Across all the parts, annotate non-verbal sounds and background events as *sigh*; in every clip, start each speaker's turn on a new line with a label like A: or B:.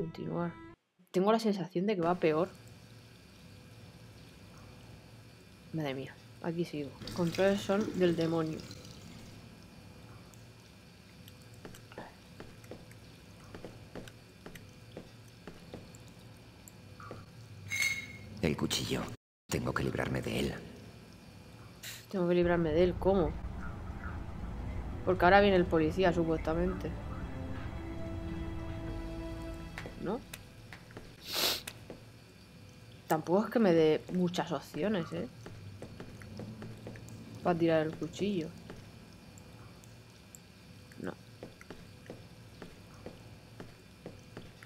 A: Continuar. Tengo la sensación de que va peor. Madre mía, aquí sigo. Controles son del demonio.
B: El cuchillo. Tengo que librarme de él.
A: Tengo que librarme de él. ¿Cómo? Porque ahora viene el policía, supuestamente. ¿No? Tampoco es que me dé muchas opciones, ¿eh? Para tirar el cuchillo. No.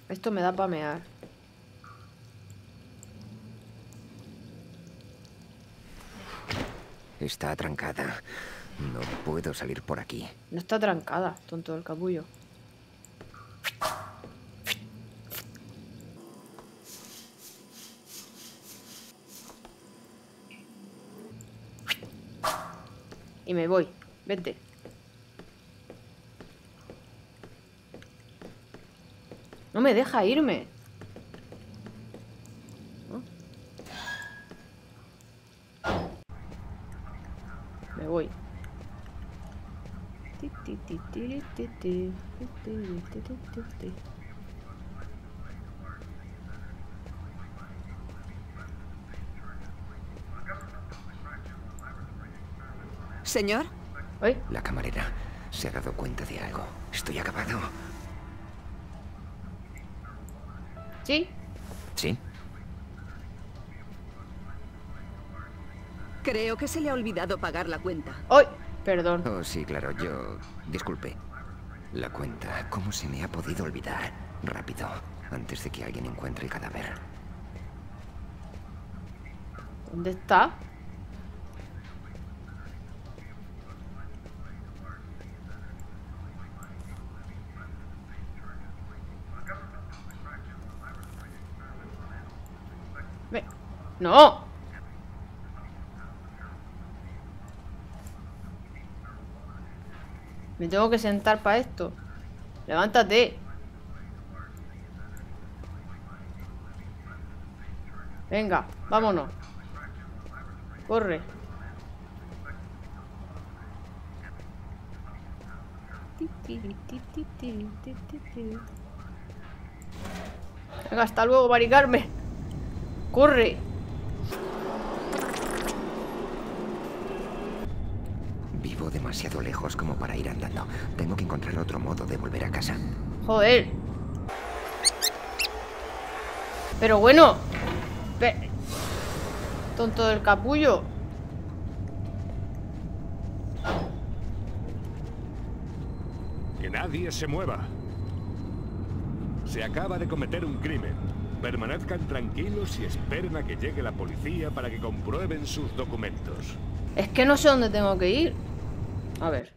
A: Esto me da para mear.
B: Está atrancada. No puedo salir por aquí.
A: No está trancada, tonto del capullo. Y me voy. Vete. No me deja irme. Me voy.
C: Señor.
B: La camarera se ha dado cuenta de algo. Estoy acabado.
A: ¿Sí?
B: ¿Sí?
C: creo que se le ha olvidado pagar la cuenta.
A: ¡Ay! Perdón.
B: Oh, sí, claro, yo... Disculpe. La cuenta. ¿Cómo se me ha podido olvidar? Rápido, antes de que alguien encuentre el cadáver.
A: ¿Dónde está? Ve- ¡No! Me tengo que sentar para esto. Levántate. Venga, vámonos. Corre. Venga, hasta luego, Mari Carmen. Corre.
B: Demasiado lejos como para ir andando. Tengo que encontrar otro modo de volver a casa.
A: Joder. Pero bueno. Pe- Tonto del capullo.
D: Que nadie se mueva. Se acaba de cometer un crimen. Permanezcan tranquilos y esperen a que llegue la policía para que comprueben sus documentos.
A: Es que no sé dónde tengo que ir. A ver.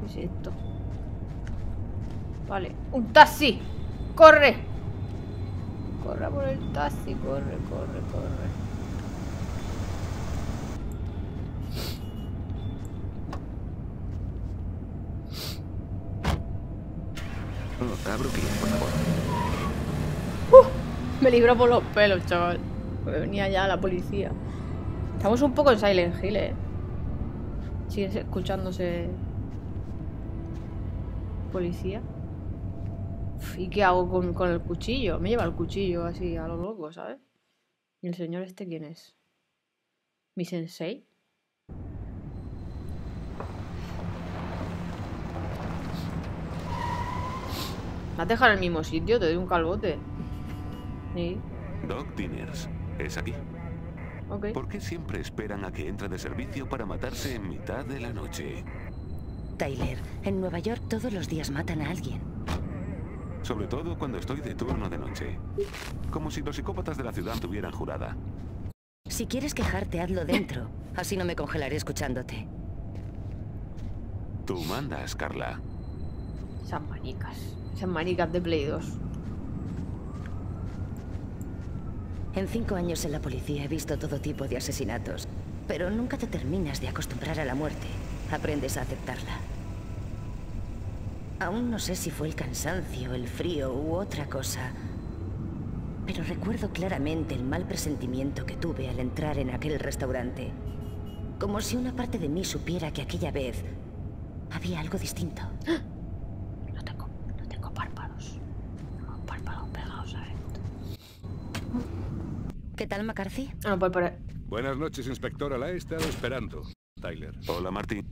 A: ¿Qué es esto? Vale. ¡Un taxi! ¡Corre! Corre por el taxi, corre, corre, corre.
B: Abro bien, por favor.
A: Me libró por los pelos, chaval. Porque venía ya la policía. Estamos un poco en Silent Hill, eh. Sigue escuchándose. Policía. ¿Y qué hago con, con el cuchillo? Me lleva el cuchillo así a lo loco, ¿sabes? ¿Y el señor este quién es? ¿Mi sensei? ¿Me has dejado en el mismo sitio? Te doy un calvote. Sí,
E: Doc Dinners, ¿es aquí? ¿Por qué siempre esperan a que entre de servicio para matarse en mitad de la noche?
F: Tyler, en Nueva York todos los días matan a alguien.
E: Sobre todo cuando estoy de turno de noche. Como si los psicópatas de la ciudad tuvieran jurada.
F: Si quieres quejarte, hazlo dentro. Así no me congelaré escuchándote.
E: Tú mandas, Carla.
A: Esas maricas. Esas maricas de Play 2.
F: En cinco años en la policía he visto todo tipo de asesinatos. Pero nunca te terminas de acostumbrar a la muerte. Aprendes a aceptarla. Aún no sé si fue el cansancio, el frío u otra cosa. Pero recuerdo claramente el mal presentimiento que tuve al entrar en aquel restaurante. Como si una parte de mí supiera que aquella vez había algo distinto.
A: No tengo, no tengo párpados. Tengo párpados pegados a esto.
F: ¿Qué tal, McCarthy?
A: Ah, No,
D: Buenas noches, inspectora. La he estado esperando. Tyler.
E: Hola, Marty.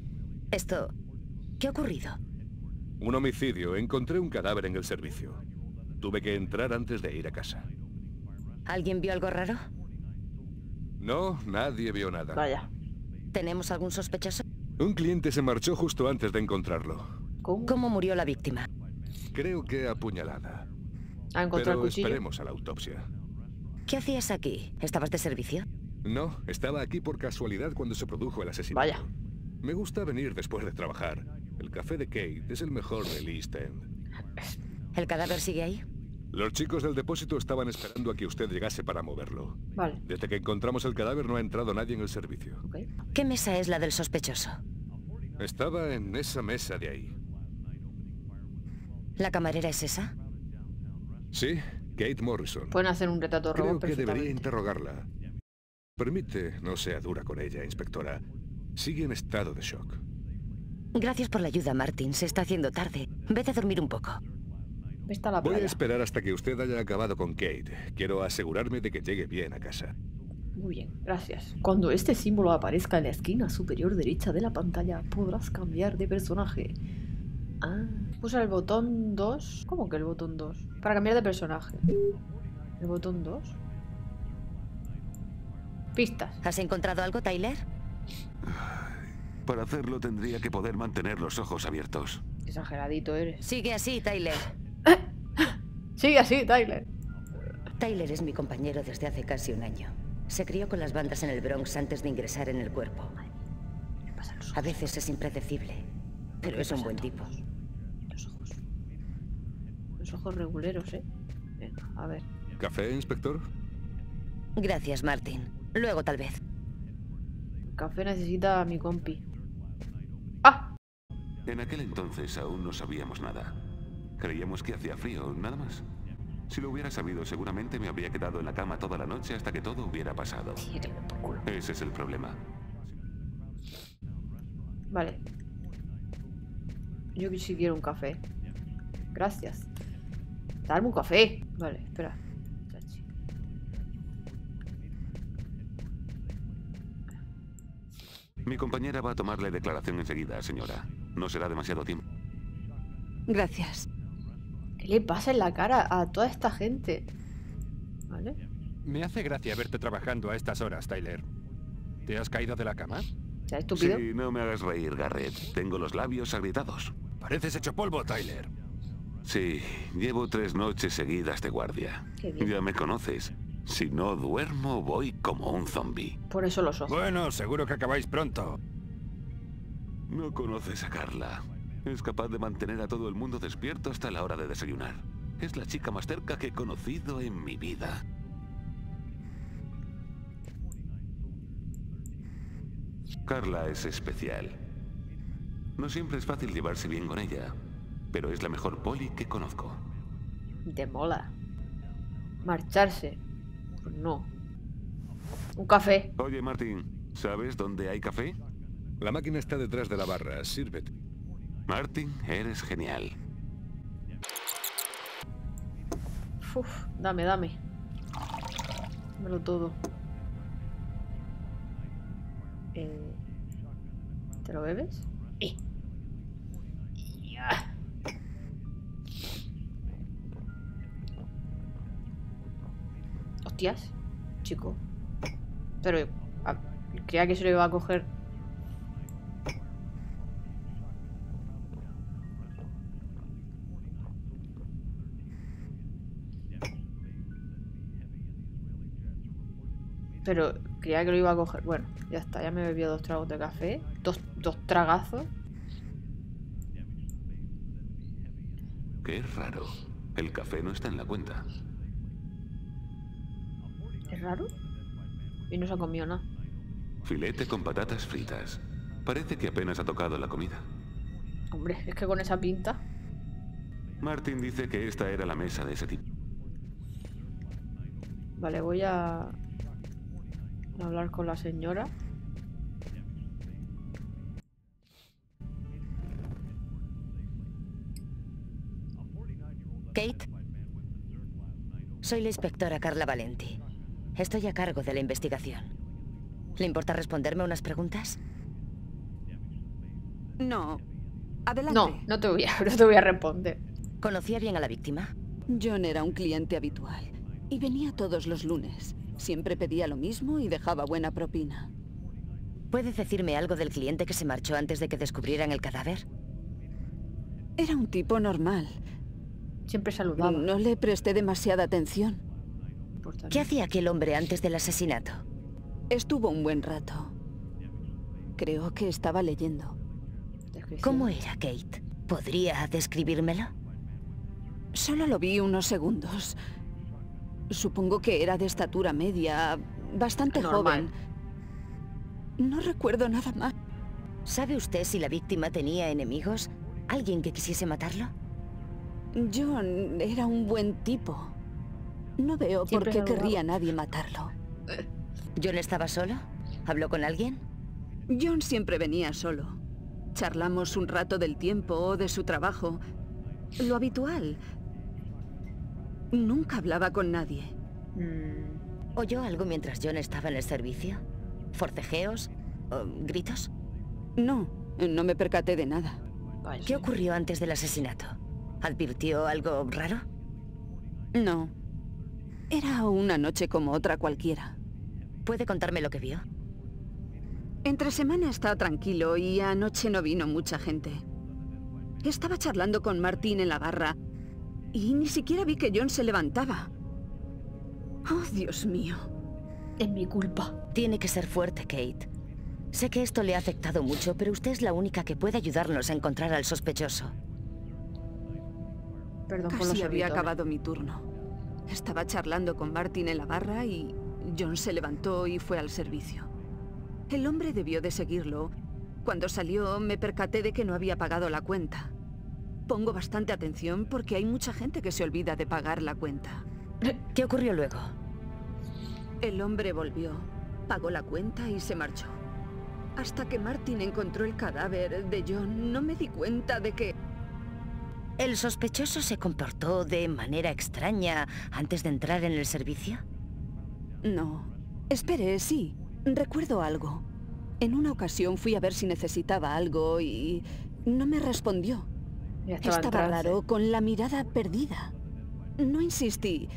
F: Esto... ¿Qué ha ocurrido?
D: Un homicidio. Encontré un cadáver en el servicio. Tuve que entrar antes de ir a casa.
F: ¿Alguien vio algo raro?
D: No, nadie vio nada.
A: Vaya.
F: ¿Tenemos algún sospechoso?
D: Un cliente se marchó justo antes de encontrarlo.
A: ¿Cómo?
F: ¿Cómo murió la víctima?
D: Creo que apuñalada.
A: ¿Ha encontrado
D: Pero
A: el cuchillo?
D: esperemos a la autopsia.
F: ¿Qué hacías aquí? ¿Estabas de servicio?
D: No, estaba aquí por casualidad cuando se produjo el asesinato.
A: Vaya.
D: Me gusta venir después de trabajar. El café de Kate es el mejor del East End.
F: ¿El cadáver sigue ahí?
D: Los chicos del depósito estaban esperando a que usted llegase para moverlo.
A: Vale.
D: Desde que encontramos el cadáver no ha entrado nadie en el servicio.
F: ¿Qué mesa es la del sospechoso?
D: Estaba en esa mesa de ahí.
F: ¿La camarera es esa?
D: Sí, Kate Morrison.
A: Pueden hacer un retrato
D: Creo
A: robot
D: que debería interrogarla. Permite, no sea dura con ella, inspectora. Sigue en estado de shock.
F: Gracias por la ayuda, Martin. Se está haciendo tarde. Vete a dormir un poco.
A: Está la
D: Voy a esperar hasta que usted haya acabado con Kate. Quiero asegurarme de que llegue bien a casa.
A: Muy bien, gracias. Cuando este símbolo aparezca en la esquina superior derecha de la pantalla, podrás cambiar de personaje. Ah, puse el botón 2. ¿Cómo que el botón 2? Para cambiar de personaje. ¿El botón 2? Pistas.
F: ¿Has encontrado algo, Tyler? *sighs* *laughs*
E: Para hacerlo tendría que poder mantener los ojos abiertos.
A: Exageradito eres.
F: Sigue así, Tyler. *coughs*
A: Sigue así, Tyler.
F: Tyler es mi compañero desde hace casi un año. Se crió con las bandas en el Bronx antes de ingresar en el cuerpo. A veces es impredecible, pero es un buen tipo.
A: Los ojos. Los ojos reguleros, ¿eh? Venga, a ver.
D: ¿Café, inspector?
F: Gracias, Martin. Luego tal vez.
A: El café necesita a mi compi.
E: En aquel entonces aún no sabíamos nada. Creíamos que hacía frío, nada más. Si lo hubiera sabido, seguramente me habría quedado en la cama toda la noche hasta que todo hubiera pasado. Ese es el problema.
A: Vale. Yo sí quiero un café. Gracias. Darme un café. Vale, espera.
E: Mi compañera va a tomarle declaración enseguida, señora. No será demasiado tiempo.
F: Gracias.
A: ¿Qué le pasa en la cara a toda esta gente? ¿Vale?
G: Me hace gracia verte trabajando a estas horas, Tyler. ¿Te has caído de la cama?
A: ¿Sea estúpido?
E: Sí, no me hagas reír, Garrett. Tengo los labios agrietados.
G: Pareces hecho polvo, Tyler.
E: Sí, llevo tres noches seguidas de guardia. Ya me conoces. Si no duermo, voy como un zombi.
A: Por eso los ojos.
G: Bueno, seguro que acabáis pronto.
E: No conoces a Carla. Es capaz de mantener a todo el mundo despierto hasta la hora de desayunar. Es la chica más cerca que he conocido en mi vida. Carla es especial. No siempre es fácil llevarse bien con ella, pero es la mejor poli que conozco.
A: Te mola. Marcharse. Pues no. Un café.
E: Oye, Martín, ¿sabes dónde hay café?
D: La máquina está detrás de la barra. Sírvete.
E: Martín, eres genial.
A: Uf, dame, dame. Dámelo todo. Eh, ¿Te lo bebes? Eh. Hostias, chico. Pero a- creía que se lo iba a coger. Pero creía que lo iba a coger. Bueno, ya está, ya me he bebido dos tragos de café. Dos, dos tragazos.
E: Qué raro. El café no está en la cuenta.
A: ¿Es raro? Y no se ha comido nada.
E: Filete con patatas fritas. Parece que apenas ha tocado la comida.
A: Hombre, es que con esa pinta.
E: Martin dice que esta era la mesa de ese tipo.
A: Vale, voy a... a hablar con la señora.
F: Kate. Soy la inspectora Carla Valenti. Estoy a cargo de la investigación. ¿Le importa responderme unas preguntas?
C: No. Adelante.
A: No, no te voy a, *laughs* no te voy a responder.
F: ¿Conocía bien a la víctima?
C: John era un cliente habitual. Y venía todos los lunes. Siempre pedía lo mismo y dejaba buena propina.
F: ¿Puede decirme algo del cliente que se marchó antes de que descubrieran el cadáver?
C: Era un tipo normal.
A: Siempre saludaba.
C: No le presté demasiada atención.
F: ¿Qué hacía aquel hombre antes del asesinato?
C: Estuvo un buen rato. Creo que estaba leyendo.
F: ¿Cómo era Kate? ¿Podría describírmelo?
C: Solo lo vi unos segundos. Supongo que era de estatura media, bastante
A: Normal.
C: joven. No recuerdo nada más.
F: ¿Sabe usted si la víctima tenía enemigos? ¿Alguien que quisiese matarlo?
C: John era un buen tipo. No veo
A: Siempre
C: por qué querría nadie matarlo.
F: ¿John estaba solo? ¿Habló con alguien?
C: John siempre venía solo. Charlamos un rato del tiempo o de su trabajo. Lo habitual. Nunca hablaba con nadie.
A: Mm,
F: ¿Oyó algo mientras John estaba en el servicio? ¿Forcejeos? ¿O gritos?
C: No, no me percaté de nada.
A: vaya.
F: ¿Qué ocurrió antes del asesinato? ¿Advirtió algo raro?
C: No. Era una noche como otra cualquiera.
F: ¿Puede contarme lo que vio?
C: Entre semana está tranquilo y anoche no vino mucha gente. Estaba charlando con Martín en la barra y ni siquiera vi que John se levantaba. Oh, Dios mío.
A: Es mi culpa.
F: Tiene que ser fuerte, Kate. Sé que esto le ha afectado mucho, pero usted es la única que puede ayudarnos a encontrar al sospechoso.
A: Perdón por los
C: Casi había
A: servitores.
C: acabado mi turno. Estaba charlando con Martin en la barra y John se levantó y fue al servicio. El hombre debió de seguirlo. Cuando salió me percaté de que no había pagado la cuenta. Pongo bastante atención porque hay mucha gente que se olvida de pagar la cuenta.
F: ¿Qué ocurrió luego?
C: El hombre volvió, pagó la cuenta y se marchó. Hasta que Martin encontró el cadáver de John, no me di cuenta de que...
F: ¿El sospechoso se comportó de manera extraña antes de entrar en el servicio?
C: No. Espere, sí. Recuerdo algo. En una ocasión fui a ver si necesitaba algo y no me respondió.
A: Ya estaba,
C: raro, con la mirada perdida. No insistí.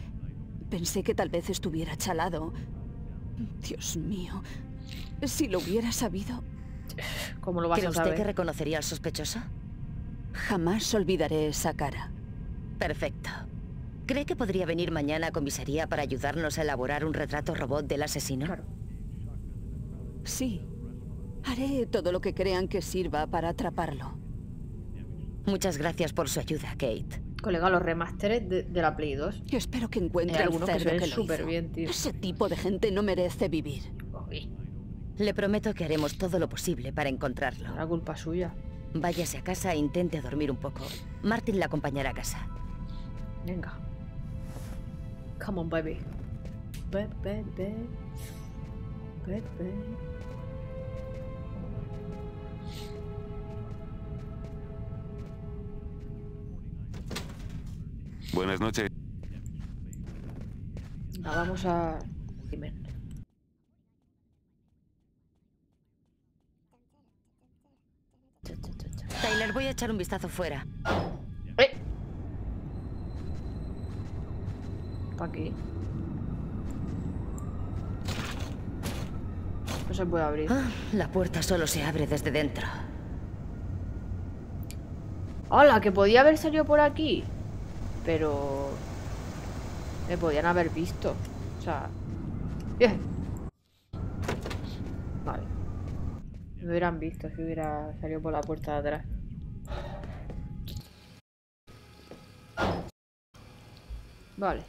C: Pensé que tal vez estuviera chalado. Dios mío. Si lo hubiera sabido,
A: ¿Cómo lo vas
F: ¿Cree
A: a
F: usted
A: saber?
F: que reconocería al sospechoso?
C: jamás olvidaré esa cara.
F: Perfecto. ¿Cree que podría venir mañana a comisaría para ayudarnos a elaborar un retrato robot del asesino?
A: Claro.
C: Sí. Haré todo lo que crean que sirva para atraparlo.
F: Muchas gracias por su ayuda, Kate.
A: Colega, los remasteres de, de la Play 2.
C: Y espero que encuentre
A: algunos que se súper
C: hizo.
A: bien, tío.
C: Ese tipo de gente no merece vivir.
A: Uy,
F: Le prometo que haremos todo lo posible para encontrarlo.
A: la culpa suya.
F: Váyase a casa e intente dormir un poco. Martin la acompañará a casa.
A: Venga. Come on, baby. Baby, baby. Baby.
E: Buenas noches.
A: Venga, vamos a...
F: Tyler, voy a echar un vistazo fuera.
A: ¡Eh! ¿Para qué? No se puede abrir.
F: Ah, la puerta solo se abre desde dentro.
A: ¡Hola! Que podía haber salido por aquí. Pero... Me podían haber visto. O sea... Bien. Vale. Me hubieran visto si hubiera salido por la puerta de atrás. Vale.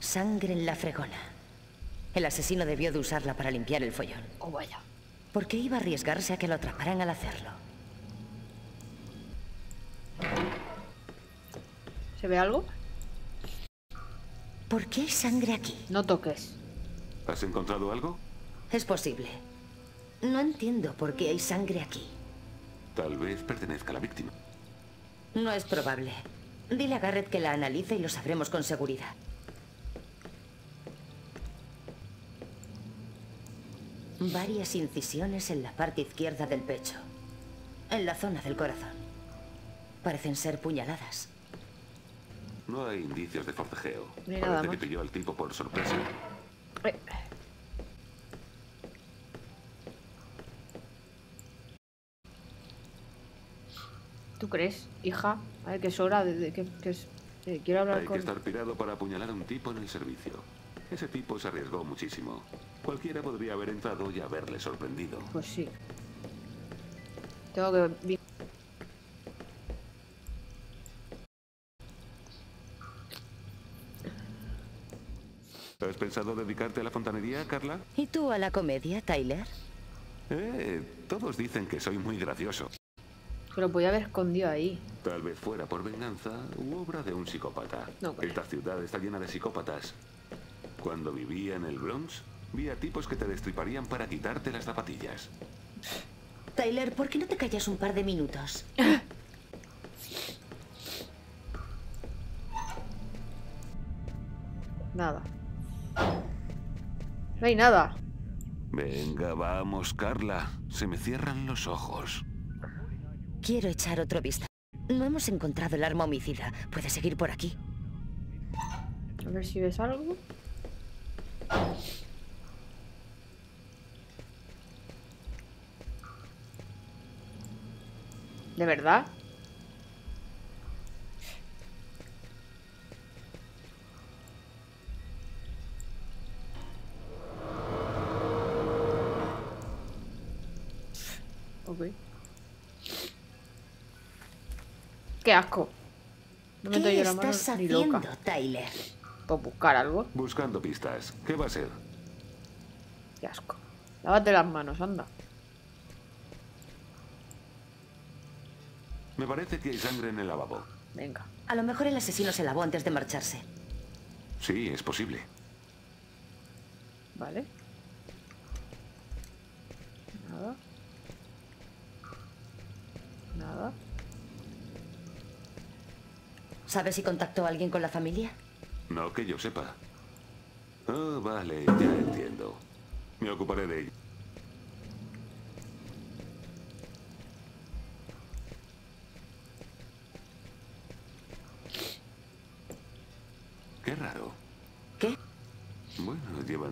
F: Sangre en la fregona. El asesino debió de usarla para limpiar el follón.
A: Oh, vaya.
F: ¿Por qué iba a arriesgarse a que lo atraparan al hacerlo?
A: ¿Se ve algo?
F: ¿Por qué hay sangre aquí?
A: No toques.
E: ¿Has encontrado algo?
F: Es posible. No entiendo por qué hay sangre aquí.
E: Tal vez pertenezca a la víctima.
F: No es probable. Dile a Garrett que la analice y lo sabremos con seguridad. Varias incisiones en la parte izquierda del pecho. En la zona del corazón. Parecen ser puñaladas.
E: No hay indicios de forcejeo.
A: Nada
E: Parece que pilló al tipo por sorpresa.
A: Eh. ¿Tú crees, hija? A ver, que es hora de, de que, que es- eh, quiero hablar
E: Hay que
A: con...
E: estar pirado para apuñalar a un tipo en el servicio. Ese tipo se arriesgó muchísimo. Cualquiera podría haber entrado y haberle sorprendido.
A: Pues sí. Tengo que...
E: ¿Has pensado dedicarte a la fontanería, Carla?
F: ¿Y tú a la comedia, Tyler?
E: Eh, todos dicen que soy muy gracioso.
A: Lo podía haber escondido ahí.
E: Tal vez fuera por venganza u obra de un psicópata.
A: No.
E: Esta ciudad está llena de psicópatas. Cuando vivía en el Bronx, vi a tipos que te destriparían para quitarte las zapatillas.
F: Tyler, ¿por qué no te callas un par de minutos?
A: Nada. No hay nada.
E: Venga, vamos, Carla. Se me cierran los ojos.
F: Quiero echar otro vistazo. No hemos encontrado el arma homicida. Puede seguir por aquí.
A: A ver si ves algo. ¿De verdad? Ok. Qué asco. No meto
F: ¿Qué
A: mano
F: estás
A: ni
F: haciendo,
A: loca.
F: Tyler?
A: Por buscar algo.
E: Buscando pistas. ¿Qué va a ser?
A: Qué asco. Lávate las manos, anda.
E: Me parece que hay sangre en el lavabo.
A: Venga.
F: A lo mejor el asesino se lavó antes de marcharse.
E: Sí, es posible.
A: Vale. Nada. Nada.
F: ¿Sabes si contactó a alguien con la familia?
E: No que yo sepa. Oh, vale, ya entiendo. Me ocuparé de ello.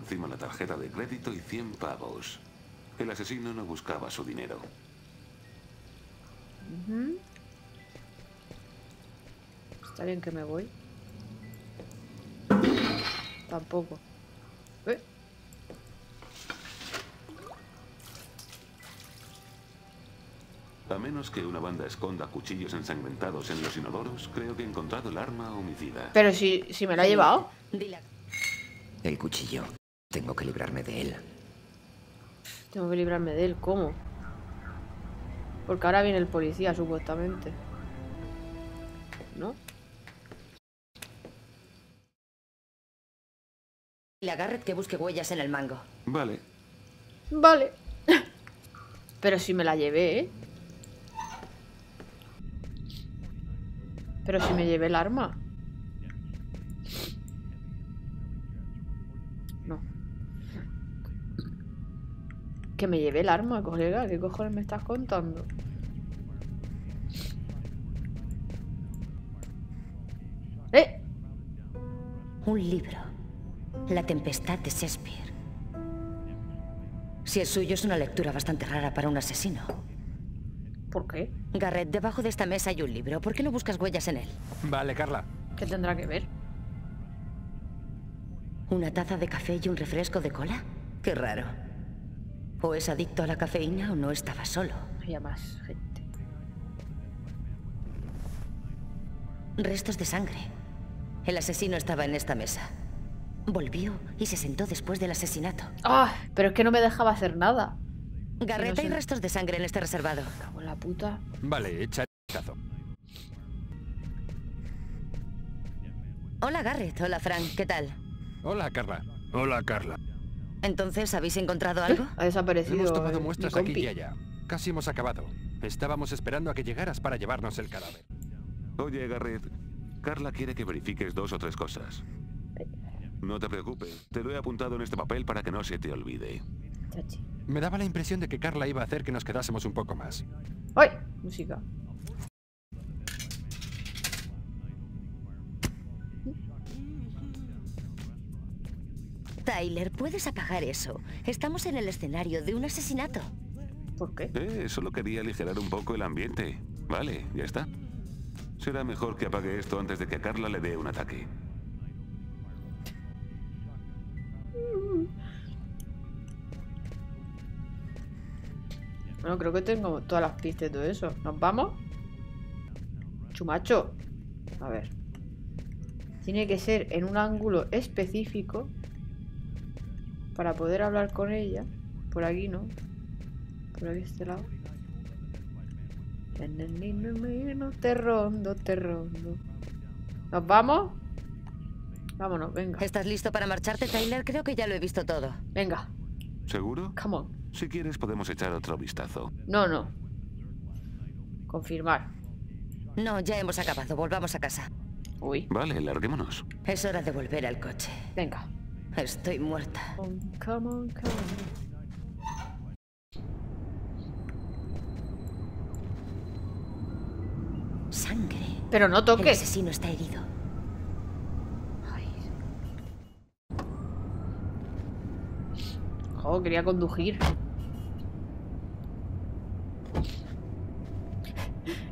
E: Encima la tarjeta de crédito y 100 pavos. El asesino no buscaba su dinero.
A: Está bien que me voy. Tampoco. Eh,
E: A menos que una banda esconda cuchillos ensangrentados en los inodoros, creo que he encontrado el arma homicida.
A: Pero si, si me lo ha llevado.
B: El cuchillo. Tengo que librarme de él.
A: Tengo que librarme de él. ¿Cómo? Porque ahora viene el policía, supuestamente. ¿No?
F: Dile a Garrett que busque huellas en el mango.
E: Vale.
A: Vale. *laughs* Pero si me la llevé, ¿eh? Pero si me llevé el arma. Que me llevé el arma, colega. ¿Qué cojones me estás contando? ¡Eh!
F: Un libro. La tempestad de Shakespeare. Si es suyo, es una lectura bastante rara para un asesino.
A: ¿Por qué?
F: Garrett, debajo de esta mesa hay un libro. ¿Por qué no buscas huellas en él?
G: Vale, Carla.
A: ¿Qué tendrá que ver?
F: ¿Una taza de café y un refresco de cola? Qué raro. O es adicto a la cafeína o no estaba solo.
A: Había más gente.
F: Restos de sangre. El asesino estaba en esta mesa. Volvió y se sentó después del asesinato.
A: ¡Ah! Pero es que no me dejaba hacer nada.
F: Garreta y
A: sé.
F: restos de sangre en este reservado.
A: Cago en la puta.
G: Vale, echa el vistazo.
F: Hola Garrett, hola Frank, ¿qué tal?
G: Hola, Carla. Hola, Carla.
F: Entonces, ¿habéis encontrado algo?
A: Ha desaparecido.
G: Hemos tomado
A: eh,
G: muestras aquí y allá. Casi hemos acabado. Estábamos esperando a que llegaras para llevarnos el cadáver.
E: Oye, Garrett, Carla quiere que verifiques dos o tres cosas. No te preocupes, te lo he apuntado en este papel para que no se te olvide.
A: Chachi.
G: Me daba la impresión de que Carla iba a hacer que nos quedásemos un poco más.
A: ¡Ay! Música.
F: Tyler, ¿puedes apagar eso? Estamos en el escenario de un asesinato.
A: ¿Por qué?
E: Eh, solo quería aligerar un poco el ambiente. Vale, ya está. Será mejor que apague esto antes de que a Carla le dé un ataque.
A: Bueno, creo que tengo todas las pistas y todo eso. ¿Nos vamos? Chumacho. A ver. Tiene que ser en un ángulo específico para poder hablar con ella. Por aquí, ¿no? Por aquí, este lado. Te rondo, te rondo. ¿Nos vamos? Vámonos, venga.
F: ¿Estás listo para marcharte, Tyler? Creo que ya lo he visto todo.
A: Venga,
E: ¿Seguro?
A: come on.
E: Si quieres podemos echar otro vistazo.
A: No, no. Confirmar.
F: No, ya hemos acabado. Volvamos a casa.
A: Uy,
E: Vale, larguémonos.
F: Es hora de volver al coche.
A: venga.
F: Estoy muerta.
A: Come on, come on.
F: Sangre.
A: Pero no
F: El
A: toques.
F: asesino está herido.
A: Ay. Quería conducir.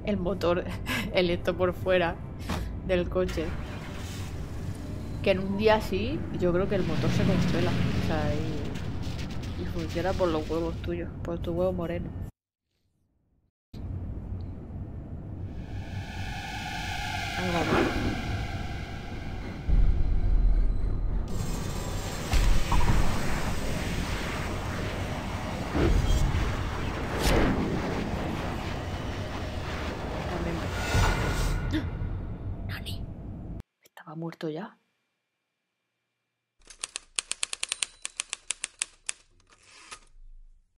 A: El motor electo por fuera del coche. Que en un día así, yo creo que el motor se congela. O sea, y, y funciona por los huevos tuyos, por tu huevo moreno. ¿Algo más? ¡Ah! Muerto ya.